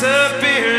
disappear.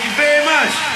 que vem, mas.